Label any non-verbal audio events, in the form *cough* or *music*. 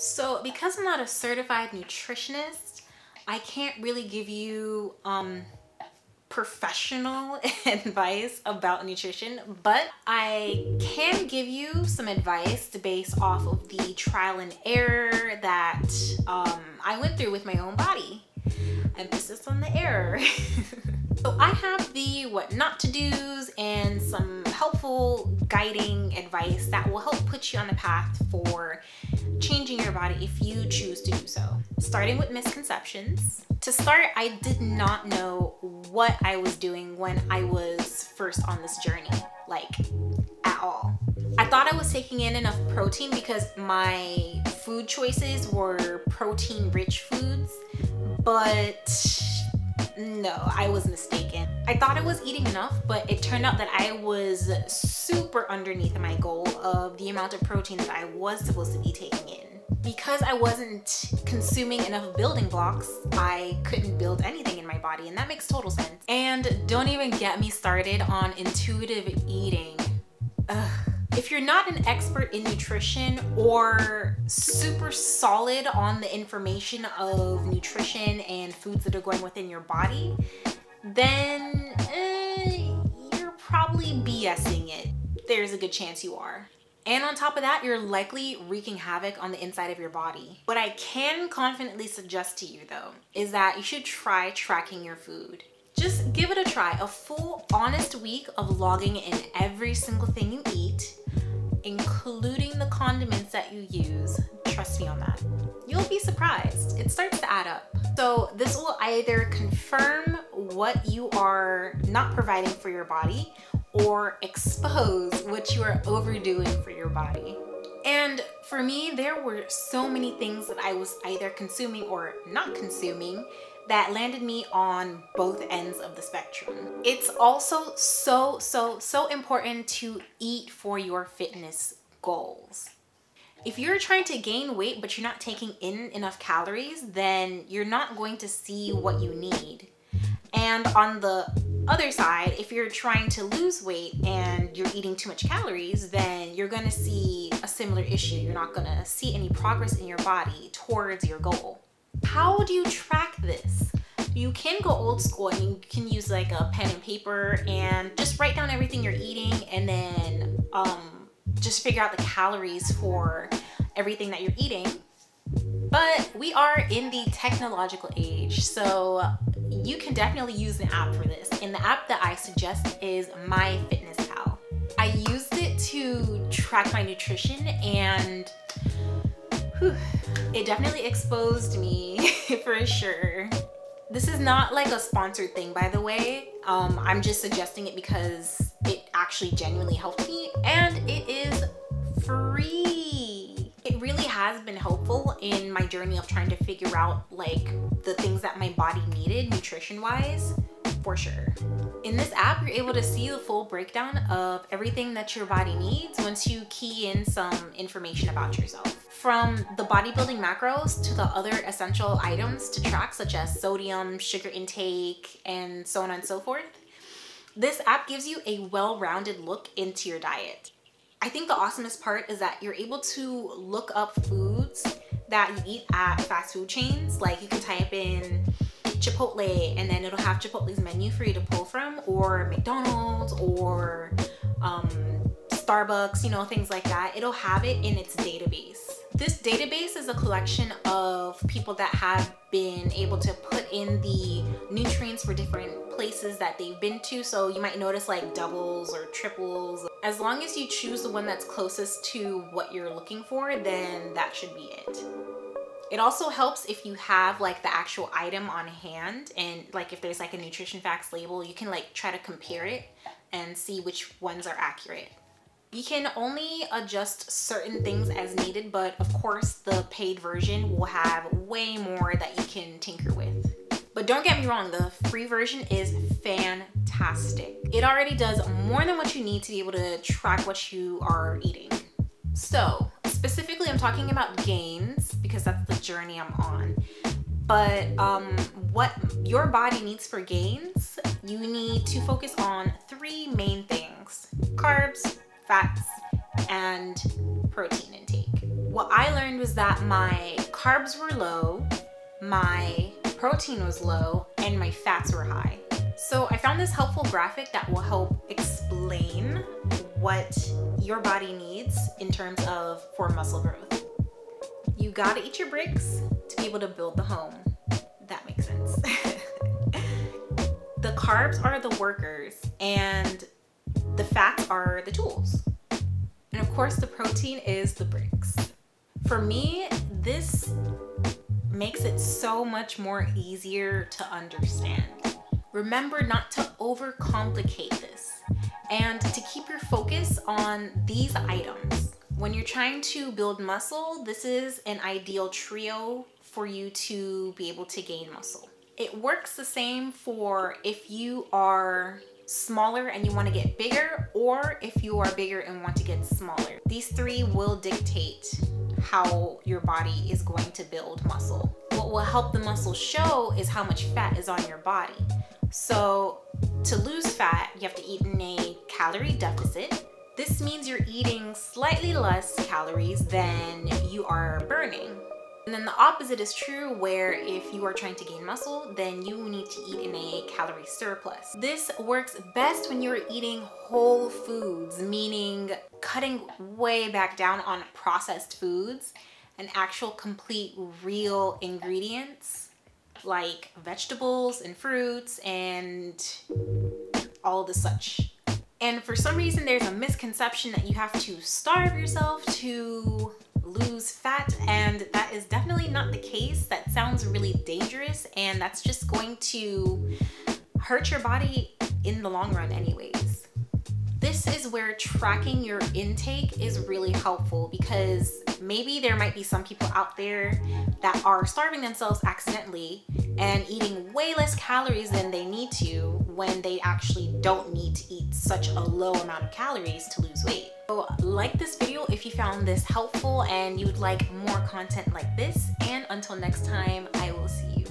So because I'm not a certified nutritionist, I can't really give you um, professional *laughs* advice about nutrition, but I can give you some advice based off of the trial and error that um, I went through with my own body. Emphasis on the error. *laughs* so I have the what not to do's and some helpful guiding advice that will help put you on the path for changing your body if you choose to do so. Starting with misconceptions. To start, I did not know what I was doing when I was first on this journey, like at all. I thought I was taking in enough protein because my food choices were protein rich foods, but no, I was mistaken. I thought I was eating enough, but it turned out that I was super underneath my goal of the amount of protein that I was supposed to be taking in. Because I wasn't consuming enough building blocks, I couldn't build anything in my body, and that makes total sense. And don't even get me started on intuitive eating. Ugh. If you're not an expert in nutrition or super solid on the information of nutrition and foods that are going within your body, then eh, you're probably BSing it. There's a good chance you are. And on top of that, you're likely wreaking havoc on the inside of your body. What I can confidently suggest to you though, is that you should try tracking your food. Just give it a try. A full honest week of logging in every single thing you eat, including the condiments that you use. Trust me on that. You'll be surprised. It starts to add up. So this will either confirm what you are not providing for your body or expose what you are overdoing for your body. And for me, there were so many things that I was either consuming or not consuming that landed me on both ends of the spectrum. It's also so, so, so important to eat for your fitness goals. If you're trying to gain weight but you're not taking in enough calories, then you're not going to see what you need. And on the other side, if you're trying to lose weight and you're eating too much calories, then you're gonna see a similar issue. You're not gonna see any progress in your body towards your goal. How do you track this? You can go old school and you can use like a pen and paper and just write down everything you're eating and then um, just figure out the calories for everything that you're eating. But we are in the technological age, so you can definitely use an app for this. And the app that I suggest is MyFitnessPal. I used it to track my nutrition and whew, it definitely exposed me *laughs* for sure. This is not like a sponsored thing, by the way. Um, I'm just suggesting it because it actually genuinely helped me and it is free. It really has been helpful in my journey of trying to figure out like the things that my body needed nutrition wise for sure. In this app, you're able to see the full breakdown of everything that your body needs once you key in some information about yourself. From the bodybuilding macros to the other essential items to track such as sodium, sugar intake, and so on and so forth, this app gives you a well-rounded look into your diet. I think the awesomest part is that you're able to look up foods that you eat at fast food chains. Like you can type in Chipotle and then it'll have Chipotle's menu for you to pull from or McDonald's or um, Starbucks, you know, things like that. It'll have it in its database. This database is a collection of people that have been able to put in the nutrients for different places that they've been to. So you might notice like doubles or triples. As long as you choose the one that's closest to what you're looking for, then that should be it. It also helps if you have like the actual item on hand and like if there's like a nutrition facts label, you can like try to compare it and see which ones are accurate. You can only adjust certain things as needed, but of course the paid version will have way more that you can tinker with. But don't get me wrong, the free version is fantastic. It already does more than what you need to be able to track what you are eating. So specifically I'm talking about gains because that's the journey I'm on. But um, what your body needs for gains, you need to focus on three main things. Carbs, fats, and protein intake. what I learned was that my carbs were low, my protein was low, and my fats were high. So I found this helpful graphic that will help explain what your body needs in terms of for muscle growth. You gotta eat your bricks to be able to build the home. That makes sense. *laughs* the carbs are the workers and the fats are the tools. And of course the protein is the bricks. For me, this makes it so much more easier to understand. Remember not to overcomplicate this and to keep your focus on these items. When you're trying to build muscle, this is an ideal trio for you to be able to gain muscle. It works the same for if you are smaller and you want to get bigger or if you are bigger and want to get smaller. These three will dictate how your body is going to build muscle. What will help the muscle show is how much fat is on your body. So to lose fat, you have to eat in a calorie deficit. This means you're eating slightly less calories than you are burning. And then the opposite is true where if you are trying to gain muscle, then you need to eat in a calorie surplus. This works best when you're eating whole foods, meaning cutting way back down on processed foods and actual complete real ingredients like vegetables and fruits and all the such. And for some reason, there's a misconception that you have to starve yourself to lose fat and that is definitely not the case. That sounds really dangerous and that's just going to hurt your body in the long run anyways. This is where tracking your intake is really helpful because maybe there might be some people out there that are starving themselves accidentally and eating way less calories than they need to when they actually don't need to eat such a low amount of calories to lose weight. So like this video if you found this helpful and you'd like more content like this and until next time I will see you